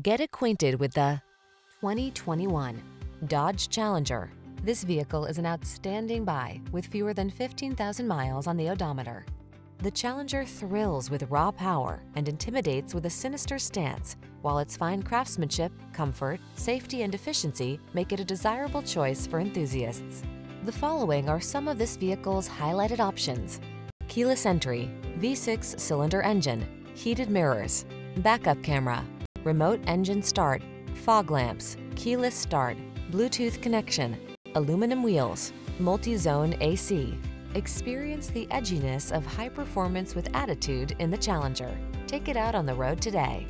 Get acquainted with the 2021 Dodge Challenger. This vehicle is an outstanding buy with fewer than 15,000 miles on the odometer. The Challenger thrills with raw power and intimidates with a sinister stance, while its fine craftsmanship, comfort, safety, and efficiency make it a desirable choice for enthusiasts. The following are some of this vehicle's highlighted options. Keyless entry, V6 cylinder engine, heated mirrors, backup camera, remote engine start, fog lamps, keyless start, Bluetooth connection, aluminum wheels, multi-zone AC. Experience the edginess of high performance with attitude in the Challenger. Take it out on the road today.